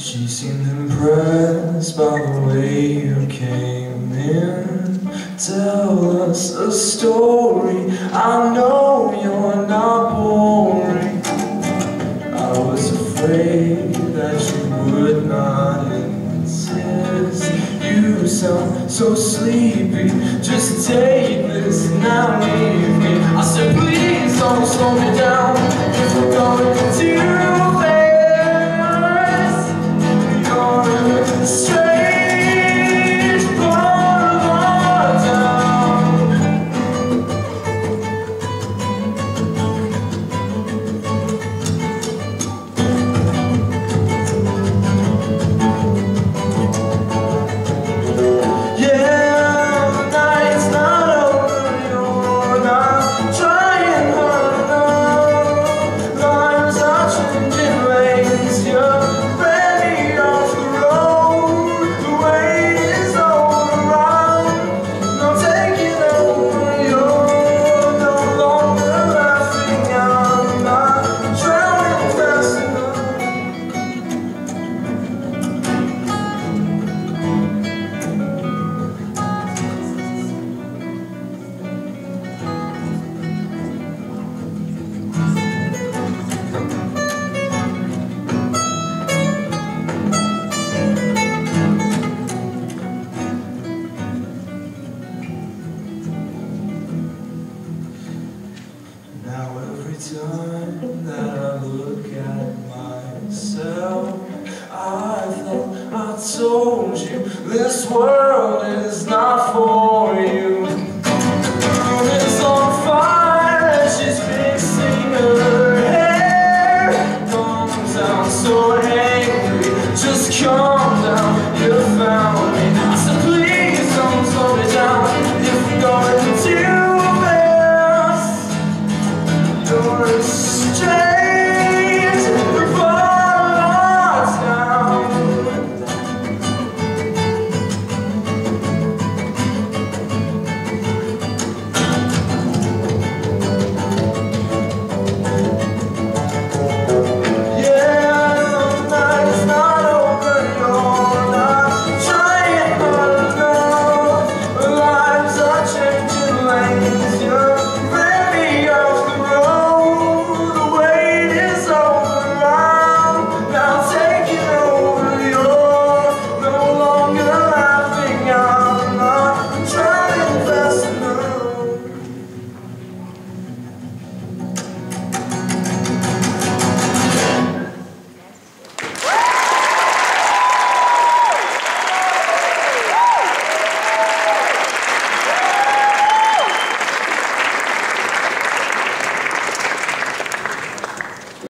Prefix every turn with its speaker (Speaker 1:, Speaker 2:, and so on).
Speaker 1: She seemed impressed by the way you came in. Tell us a story, I know you're not boring. I was afraid that you would not insist. You sound so sleepy, just take this and now leave me. I said please don't slow me down. Now every time that I look at myself I thought I told you this world is not for you. On fire and she's fixing her hair. So angry, just come